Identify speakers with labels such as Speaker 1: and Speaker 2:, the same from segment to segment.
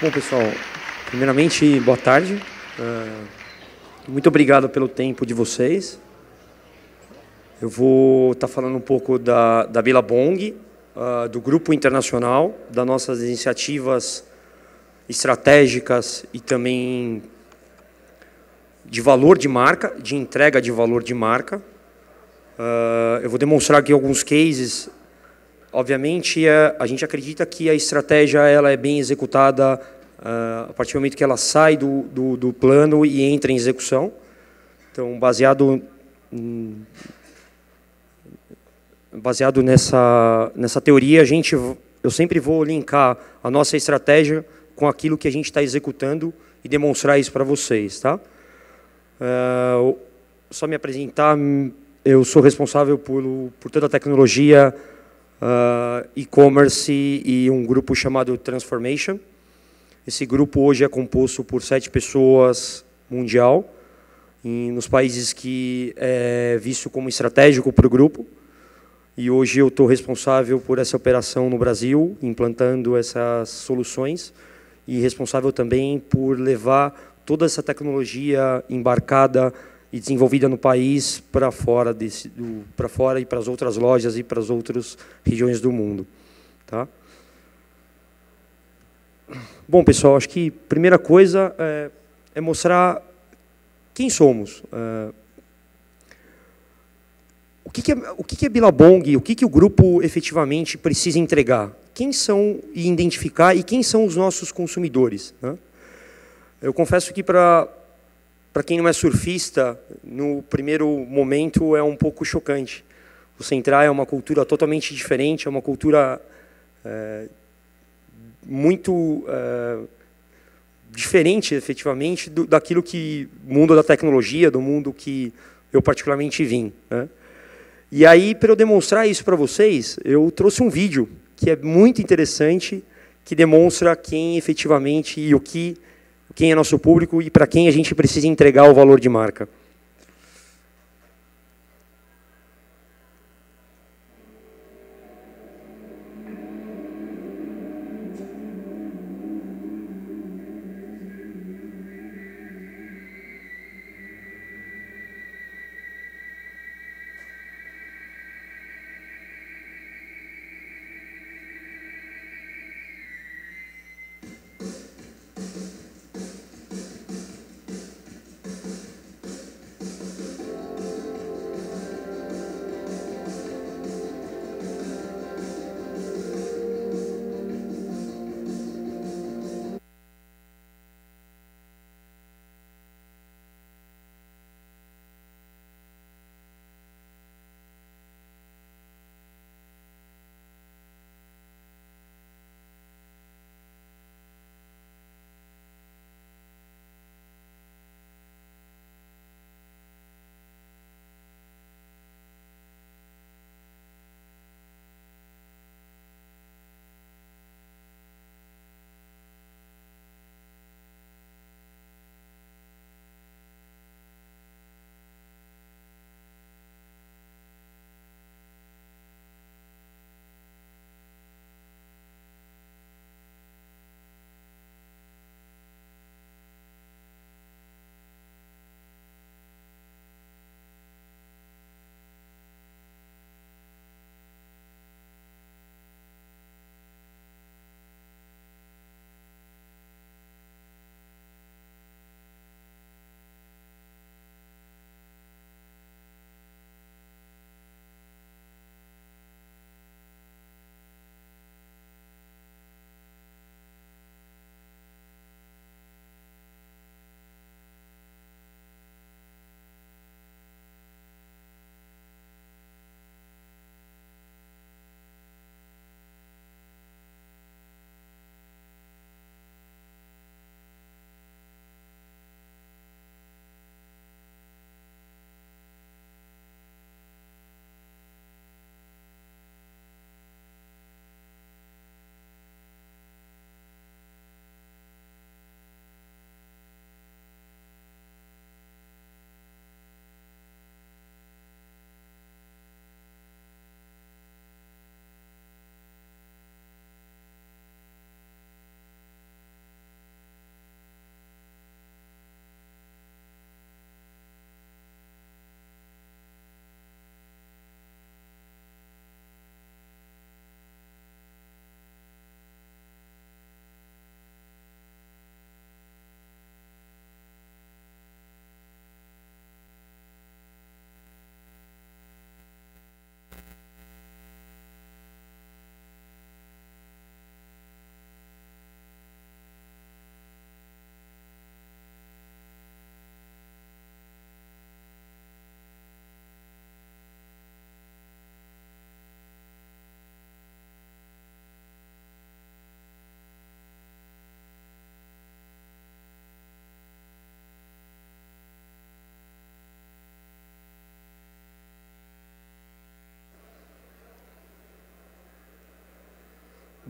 Speaker 1: Bom, pessoal, primeiramente, boa tarde. Uh, muito obrigado pelo tempo de vocês. Eu vou estar tá falando um pouco da, da Bong, uh, do Grupo Internacional, das nossas iniciativas estratégicas e também de valor de marca, de entrega de valor de marca. Uh, eu vou demonstrar aqui alguns cases Obviamente, é, a gente acredita que a estratégia ela é bem executada a partir do momento que ela sai do, do, do, plano e entra em execução. Então, baseado, baseado nessa, nessa teoria, a gente, eu sempre vou linkar a nossa estratégia com aquilo que a gente está executando e demonstrar isso para vocês. Tá? Uh, só me apresentar, eu sou responsável por, por toda a tecnologia uh, e-commerce e um grupo chamado Transformation. Esse grupo hoje é composto por sete pessoas mundial, em, nos países que é visto como estratégico para o grupo. E hoje eu estou responsável por essa operação no Brasil, implantando essas soluções, e responsável também por levar toda essa tecnologia embarcada e desenvolvida no país para fora desse, para fora e para as outras lojas e para as outras regiões do mundo, tá? Bom, pessoal, acho que a primeira coisa é, é mostrar quem somos. É, o que, que, é, o que, que é Bilabong? O que, que o grupo efetivamente precisa entregar? Quem são e identificar e quem são os nossos consumidores? Né? Eu confesso que para para quem não é surfista, no primeiro momento é um pouco chocante. O Central é uma cultura totalmente diferente, é uma cultura é, muito é, diferente, efetivamente, do, daquilo que mundo da tecnologia, do mundo que eu particularmente vim. Né? E aí, para eu demonstrar isso para vocês, eu trouxe um vídeo que é muito interessante, que demonstra quem efetivamente e o que quem é nosso público e para quem a gente precisa entregar o valor de marca.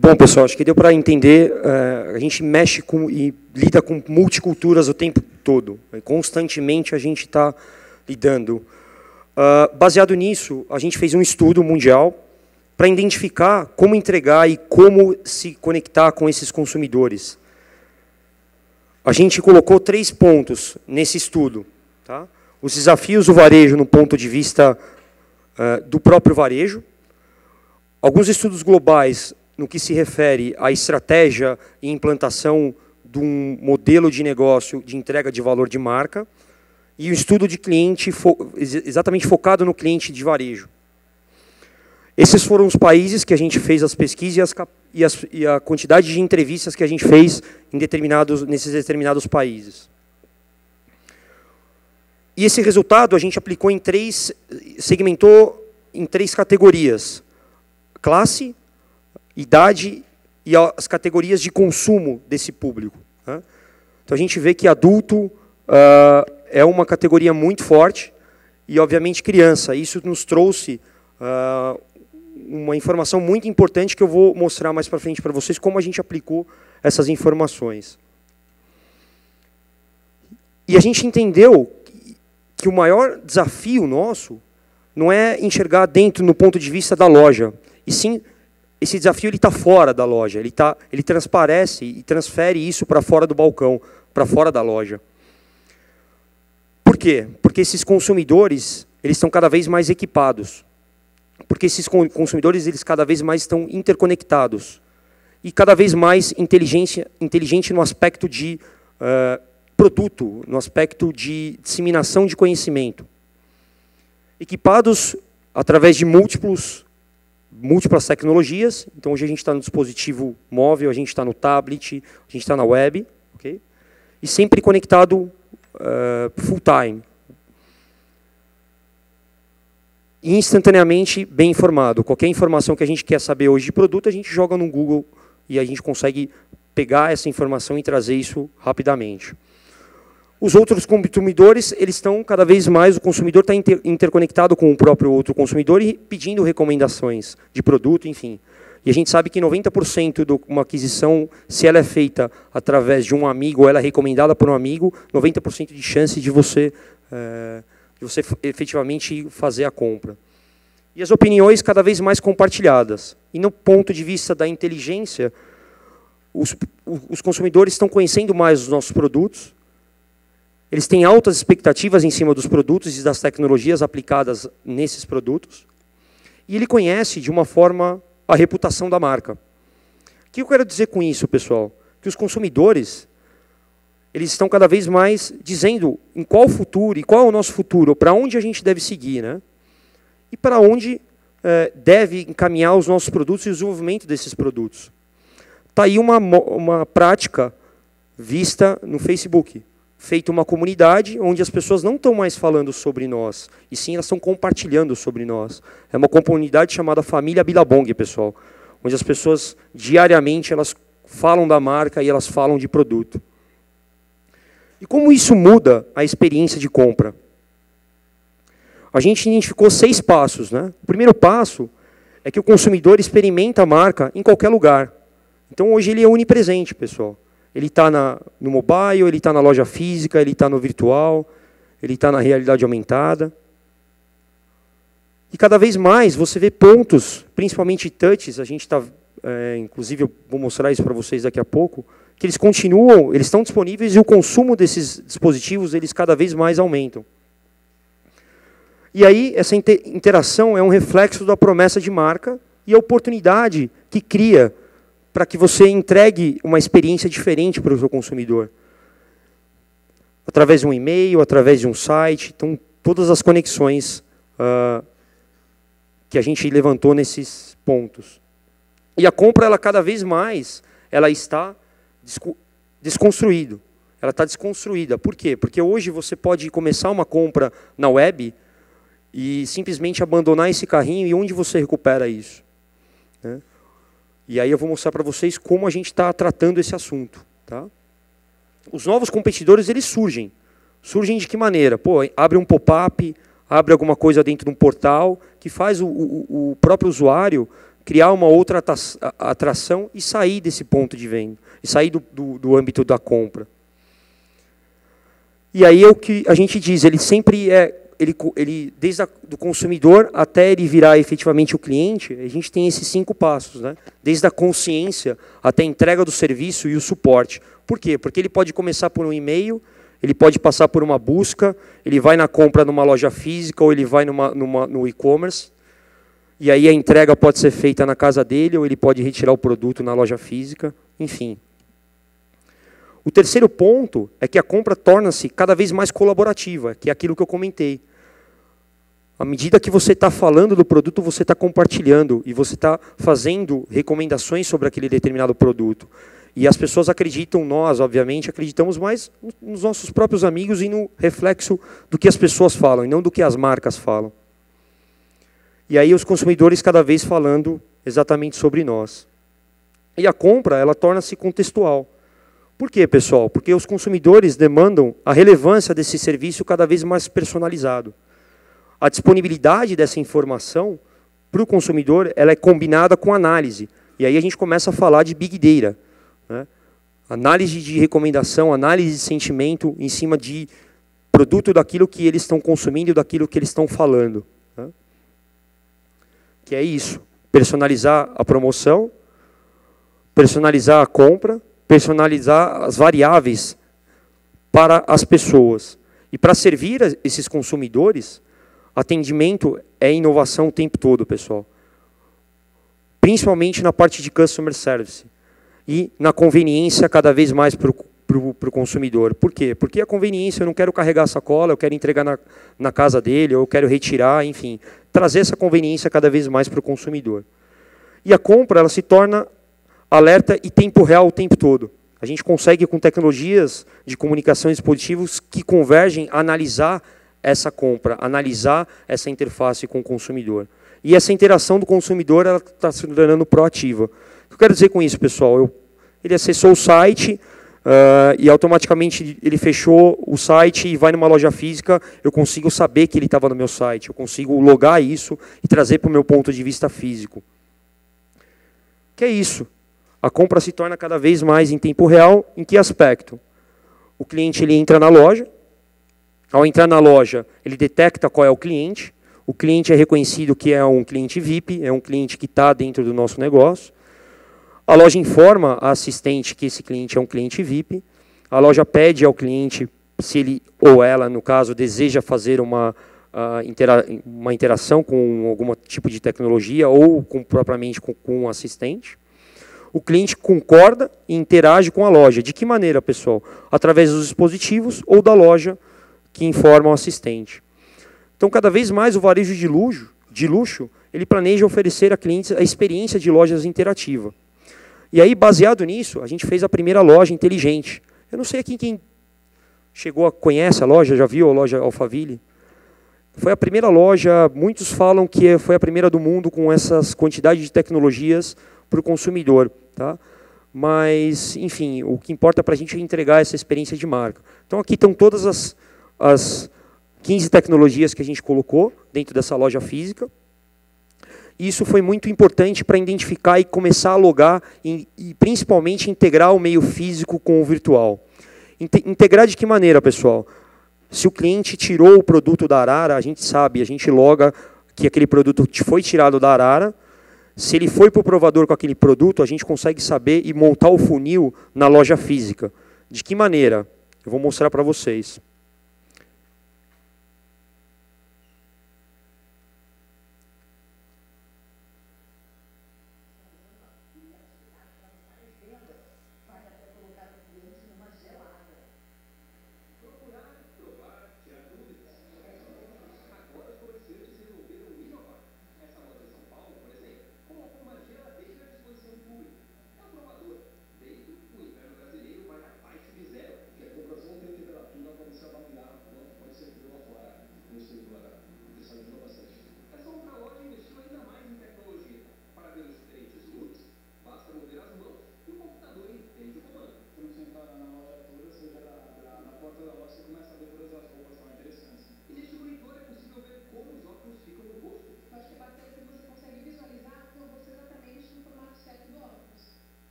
Speaker 1: Bom, pessoal, acho que deu para entender. Uh, a gente mexe com e lida com multiculturas o tempo todo. Constantemente a gente está lidando. Uh, baseado nisso, a gente fez um estudo mundial para identificar como entregar e como se conectar com esses consumidores. A gente colocou três pontos nesse estudo. Tá? Os desafios do varejo no ponto de vista uh, do próprio varejo. Alguns estudos globais no que se refere à estratégia e implantação de um modelo de negócio de entrega de valor de marca. E o estudo de cliente fo exatamente focado no cliente de varejo. Esses foram os países que a gente fez as pesquisas e, as, e, as, e a quantidade de entrevistas que a gente fez em determinados, nesses determinados países. E esse resultado a gente aplicou em três, segmentou em três categorias: classe, idade e as categorias de consumo desse público. Né? Então a gente vê que adulto uh, é uma categoria muito forte e, obviamente, criança. Isso nos trouxe uh, uma informação muito importante que eu vou mostrar mais para frente para vocês, como a gente aplicou essas informações. E a gente entendeu que o maior desafio nosso não é enxergar dentro no ponto de vista da loja, e sim esse desafio ele está fora da loja, ele, tá, ele transparece e transfere isso para fora do balcão, para fora da loja. Por quê? Porque esses consumidores eles estão cada vez mais equipados porque esses consumidores eles cada vez mais estão interconectados e cada vez mais inteligência, inteligente no aspecto de uh, produto, no aspecto de disseminação de conhecimento. Equipados através de múltiplos, múltiplas tecnologias, então hoje a gente está no dispositivo móvel, a gente está no tablet, a gente está na web, okay? e sempre conectado uh, full time, instantaneamente bem informado. Qualquer informação que a gente quer saber hoje de produto, a gente joga no Google e a gente consegue pegar essa informação e trazer isso rapidamente. Os outros consumidores, eles estão cada vez mais, o consumidor está inter, interconectado com o próprio outro consumidor e pedindo recomendações de produto, enfim. E a gente sabe que 90% de uma aquisição, se ela é feita através de um amigo ou ela é recomendada por um amigo, 90% de chance de você é, de você efetivamente fazer a compra. E as opiniões cada vez mais compartilhadas. E no ponto de vista da inteligência, os, os consumidores estão conhecendo mais os nossos produtos, eles têm altas expectativas em cima dos produtos e das tecnologias aplicadas nesses produtos, e ele conhece de uma forma a reputação da marca. O que eu quero dizer com isso, pessoal? Que os consumidores eles estão cada vez mais dizendo em qual futuro e qual é o nosso futuro, para onde a gente deve seguir, né? E para onde é, deve encaminhar os nossos produtos e o desenvolvimento desses produtos. Está aí uma, uma prática vista no Facebook, feita uma comunidade onde as pessoas não estão mais falando sobre nós, e sim elas estão compartilhando sobre nós. É uma comunidade chamada Família Bilabong, pessoal, onde as pessoas diariamente elas falam da marca e elas falam de produto. E como isso muda a experiência de compra? A gente identificou seis passos. Né? O primeiro passo é que o consumidor experimenta a marca em qualquer lugar. Então hoje ele é onipresente, pessoal. Ele está no mobile, ele está na loja física, ele está no virtual, ele está na realidade aumentada. E cada vez mais você vê pontos, principalmente touches, a gente está, é, inclusive eu vou mostrar isso para vocês daqui a pouco, que eles continuam, eles estão disponíveis e o consumo desses dispositivos eles cada vez mais aumentam. E aí essa interação é um reflexo da promessa de marca e a oportunidade que cria para que você entregue uma experiência diferente para o seu consumidor. Através de um e-mail, através de um site, então todas as conexões uh, que a gente levantou nesses pontos. E a compra, ela cada vez mais, ela está desconstruído. Ela está desconstruída. Por quê? Porque hoje você pode começar uma compra na web e simplesmente abandonar esse carrinho e onde você recupera isso. Né? E aí eu vou mostrar para vocês como a gente está tratando esse assunto. Tá? Os novos competidores eles surgem. Surgem de que maneira? Pô, abre um pop-up, abre alguma coisa dentro de um portal que faz o, o, o próprio usuário criar uma outra atração e sair desse ponto de venda, e sair do, do, do âmbito da compra. E aí é o que a gente diz, ele sempre é, ele, ele desde o do consumidor até ele virar efetivamente o cliente, a gente tem esses cinco passos, né? Desde a consciência até a entrega do serviço e o suporte. Por quê? Porque ele pode começar por um e-mail, ele pode passar por uma busca, ele vai na compra numa loja física ou ele vai numa, numa, no e-commerce, e aí a entrega pode ser feita na casa dele ou ele pode retirar o produto na loja física, enfim. O terceiro ponto é que a compra torna-se cada vez mais colaborativa, que é aquilo que eu comentei. À medida que você está falando do produto, você está compartilhando e você está fazendo recomendações sobre aquele determinado produto. E as pessoas acreditam, nós, obviamente, acreditamos mais nos nossos próprios amigos e no reflexo do que as pessoas falam, e não do que as marcas falam. E aí os consumidores cada vez falando exatamente sobre nós. E a compra, ela torna-se contextual. Por quê, pessoal? Porque os consumidores demandam a relevância desse serviço cada vez mais personalizado. A disponibilidade dessa informação para o consumidor ela é combinada com análise. E aí a gente começa a falar de Big Data. Né? Análise de recomendação, análise de sentimento em cima de produto daquilo que eles estão consumindo daquilo que eles estão falando que é isso: personalizar a promoção, personalizar a compra, personalizar as variáveis para as pessoas. E para servir esses consumidores, atendimento é inovação o tempo todo, pessoal. Principalmente na parte de customer service. E na conveniência cada vez mais para o consumidor. Por quê? Porque a conveniência, eu não quero carregar a sacola, eu quero entregar na, na casa dele, eu quero retirar, enfim trazer essa conveniência cada vez mais para o consumidor. E a compra ela se torna alerta e tempo real o tempo todo. A gente consegue, com tecnologias de comunicação e dispositivos que convergem, analisar essa compra, analisar essa interface com o consumidor. E essa interação do consumidor está se tornando proativa. O que eu quero dizer com isso, pessoal? Eu, ele acessou o site, Uh, e automaticamente ele fechou o site e vai numa loja física, eu consigo saber que ele estava no meu site, eu consigo logar isso e trazer para o meu ponto de vista físico. Que é isso? A compra se torna cada vez mais em tempo real. Em que aspecto? O cliente ele entra na loja. Ao entrar na loja, ele detecta qual é o cliente. O cliente é reconhecido que é um cliente VIP, é um cliente que está dentro do nosso negócio. A loja informa a assistente que esse cliente é um cliente VIP. A loja pede ao cliente, se ele ou ela, no caso, deseja fazer uma, uh, intera uma interação com algum tipo de tecnologia ou com, propriamente com, com um assistente. O cliente concorda e interage com a loja. De que maneira, pessoal? Através dos dispositivos ou da loja que informa o assistente. Então, cada vez mais o varejo de luxo, de luxo ele planeja oferecer a clientes a experiência de lojas interativa. E aí, baseado nisso, a gente fez a primeira loja inteligente. Eu não sei aqui quem chegou a conhece a loja, já viu a loja Alphaville. Foi a primeira loja, muitos falam que foi a primeira do mundo com essas quantidades de tecnologias para o consumidor. Tá? Mas, enfim, o que importa para a gente é entregar essa experiência de marca. Então, aqui estão todas as, as 15 tecnologias que a gente colocou dentro dessa loja física. Isso foi muito importante para identificar e começar a logar e, e, principalmente integrar o meio físico com o virtual. Integrar de que maneira, pessoal? Se o cliente tirou o produto da Arara, a gente sabe, a gente loga que aquele produto foi tirado da Arara. Se ele foi para o provador com aquele produto, a gente consegue saber e montar o funil na loja física. De que maneira? Eu vou mostrar para vocês.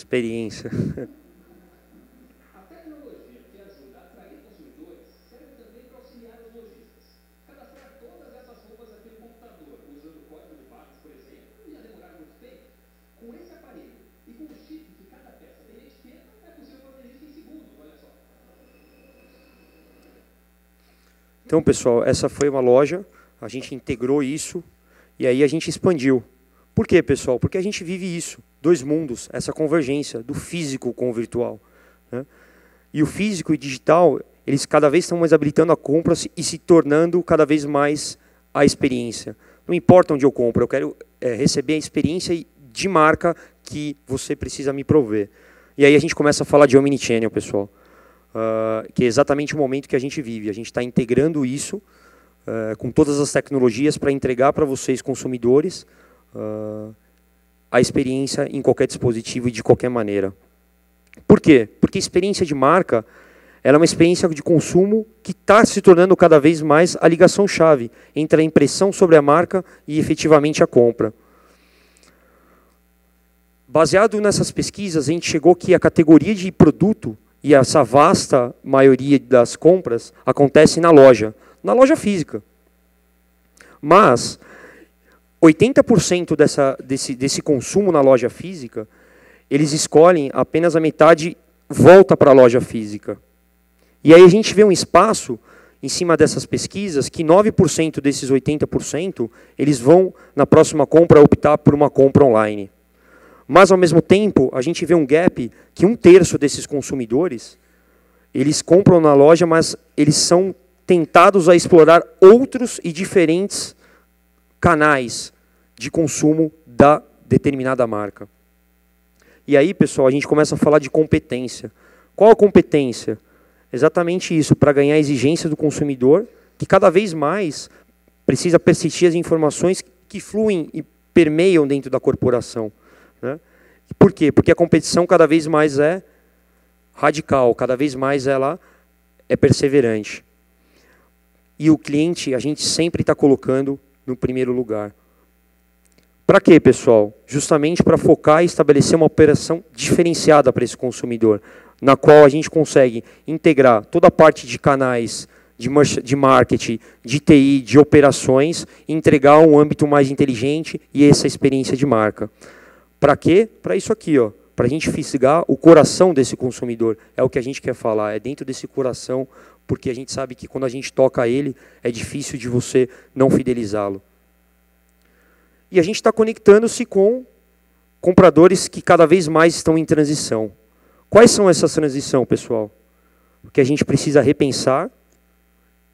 Speaker 1: Experiência. Então, pessoal, essa foi uma loja, a gente integrou isso e aí a gente expandiu. Por quê, pessoal? Porque a gente vive isso, dois mundos, essa convergência do físico com o virtual. Né? E o físico e digital, eles cada vez estão mais habilitando a compra e se tornando cada vez mais a experiência. Não importa onde eu compro, eu quero é, receber a experiência de marca que você precisa me prover. E aí a gente começa a falar de omnichannel, pessoal uh, que é exatamente o momento que a gente vive. A gente está integrando isso uh, com todas as tecnologias para entregar para vocês, consumidores, uh, a experiência em qualquer dispositivo e de qualquer maneira. Por quê? Porque a experiência de marca ela é uma experiência de consumo que está se tornando cada vez mais a ligação-chave entre a impressão sobre a marca e efetivamente a compra. Baseado nessas pesquisas, a gente chegou que a categoria de produto e essa vasta maioria das compras acontece na loja, na loja física. Mas 80% dessa, desse, desse consumo na loja física, eles escolhem apenas a metade volta para a loja física. E aí a gente vê um espaço em cima dessas pesquisas que 9% desses 80% eles vão na próxima compra optar por uma compra online. Mas, ao mesmo tempo, a gente vê um gap que um terço desses consumidores, eles compram na loja, mas eles são tentados a explorar outros e diferentes canais de consumo da determinada marca. E aí, pessoal, a gente começa a falar de competência. Qual a competência? Exatamente isso, para ganhar a exigência do consumidor, que cada vez mais precisa persistir as informações que fluem e permeiam dentro da corporação. Né? Por quê? Porque a competição cada vez mais é radical, cada vez mais ela é perseverante. E o cliente a gente sempre está colocando no primeiro lugar. Para quê, pessoal? Justamente para focar e estabelecer uma operação diferenciada para esse consumidor, na qual a gente consegue integrar toda a parte de canais de marketing, de TI, de operações, entregar um âmbito mais inteligente e essa experiência de marca. Para quê? Para isso aqui, ó. Para a gente fisgar o coração desse consumidor. É o que a gente quer falar, é dentro desse coração, porque a gente sabe que quando a gente toca ele, é difícil de você não fidelizá-lo. E a gente está conectando-se com compradores que cada vez mais estão em transição. Quais são essas transições, pessoal? Porque a gente precisa repensar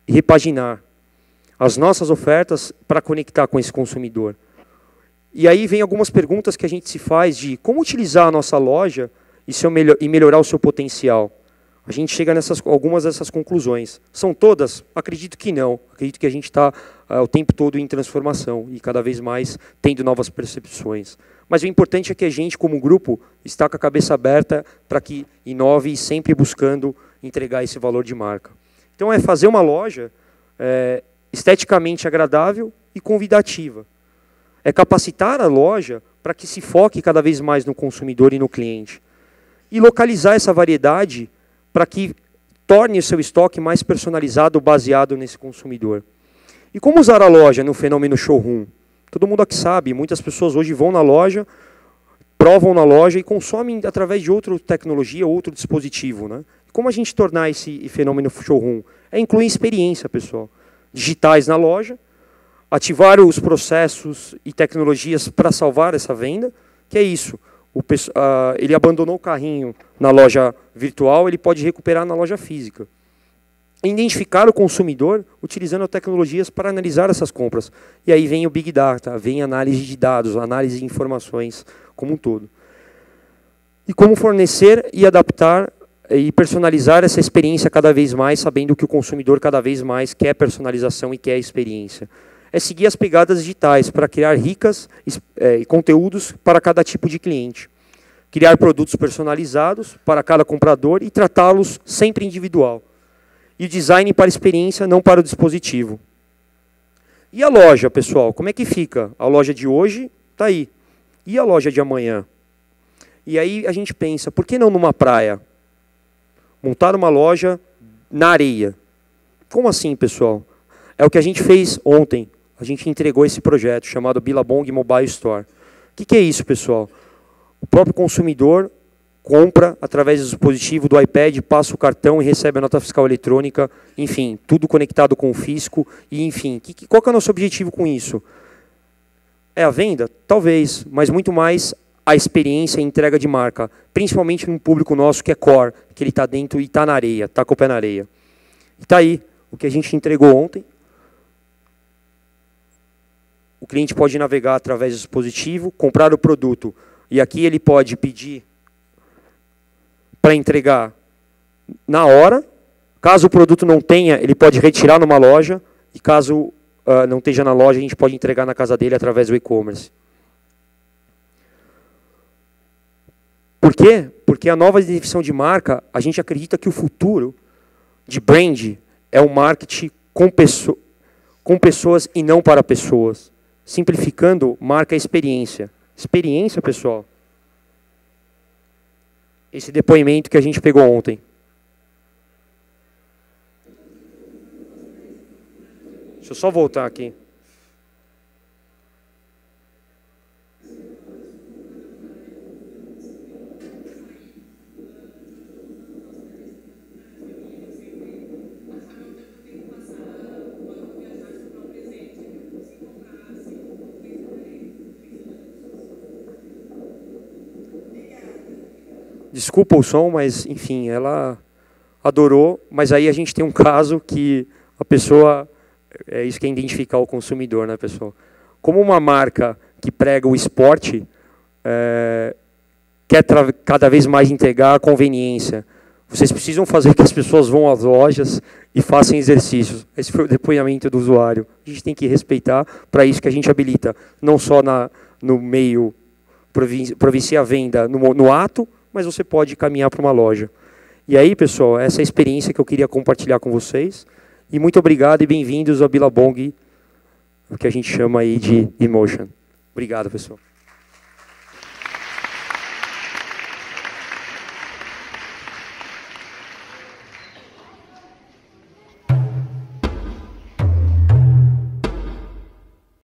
Speaker 1: e repaginar as nossas ofertas para conectar com esse consumidor. E aí vem algumas perguntas que a gente se faz de como utilizar a nossa loja e, melhor, e melhorar o seu potencial. A gente chega nessas algumas dessas conclusões. São todas? Acredito que não. Acredito que a gente está uh, o tempo todo em transformação e cada vez mais tendo novas percepções. Mas o importante é que a gente, como grupo, está com a cabeça aberta para que inove e sempre buscando entregar esse valor de marca. Então é fazer uma loja é, esteticamente agradável e convidativa é capacitar a loja para que se foque cada vez mais no consumidor e no cliente. E localizar essa variedade para que torne seu estoque mais personalizado, baseado nesse consumidor. E como usar a loja no fenômeno showroom? Todo mundo aqui sabe, muitas pessoas hoje vão na loja, provam na loja e consomem através de outra tecnologia, outro dispositivo. Né? Como a gente tornar esse fenômeno showroom? É incluir experiência, pessoal. Digitais na loja, ativar os processos e tecnologias para salvar essa venda, que é isso. O, uh, ele abandonou o carrinho na loja virtual, ele pode recuperar na loja física. Identificar o consumidor utilizando tecnologias para analisar essas compras. E aí vem o Big Data, vem análise de dados, análise de informações como um todo. E como fornecer e adaptar e personalizar essa experiência cada vez mais, sabendo que o consumidor cada vez mais quer personalização e quer experiência é seguir as pegadas digitais para criar ricas é, conteúdos para cada tipo de cliente. Criar produtos personalizados para cada comprador e tratá-los sempre individual. E o design para experiência, não para o dispositivo. E a loja, pessoal, como é que fica? A loja de hoje está aí. E a loja de amanhã? E aí a gente pensa, por que não numa praia? Montar uma loja na areia. Como assim, pessoal? É o que a gente fez ontem. A gente entregou esse projeto chamado Billabong Mobile Store. O que, que é isso, pessoal? O próprio consumidor compra através do dispositivo do iPad, passa o cartão e recebe a nota fiscal eletrônica, enfim, tudo conectado com o fisco, e enfim, que, qual que é o nosso objetivo com isso? É a venda? Talvez, mas muito mais a experiência e entrega de marca, principalmente num público nosso que é core, que ele está dentro e está na areia, está com o pé na areia. Está aí o que a gente entregou ontem. O cliente pode navegar através do dispositivo, comprar o produto, e aqui ele pode pedir para entregar na hora. Caso o produto não tenha, ele pode retirar numa loja. E caso uh, não esteja na loja, a gente pode entregar na casa dele através do e-commerce. Por quê? Porque a nova definição de marca, a gente acredita que o futuro de brand é o marketing com, com pessoas e não para pessoas. Simplificando, marca é experiência. Experiência, pessoal, esse depoimento que a gente pegou ontem. Deixa eu só voltar aqui. Desculpa o som, mas enfim, ela adorou. Mas aí a gente tem um caso que a pessoa é isso que é identificar o consumidor, né, pessoal? Como uma marca que prega o esporte é, quer cada vez mais entregar a conveniência. Vocês precisam fazer que as pessoas vão às lojas e façam exercícios. Esse foi o depoimento do usuário. A gente tem que respeitar, para isso que a gente habilita, não só na, no meio provincia venda no, no ato, mas você pode caminhar para uma loja. E aí, pessoal, essa é a experiência que eu queria compartilhar com vocês. E muito obrigado e bem-vindos ao Billabong, o que a gente chama aí de Emotion. Obrigado, pessoal.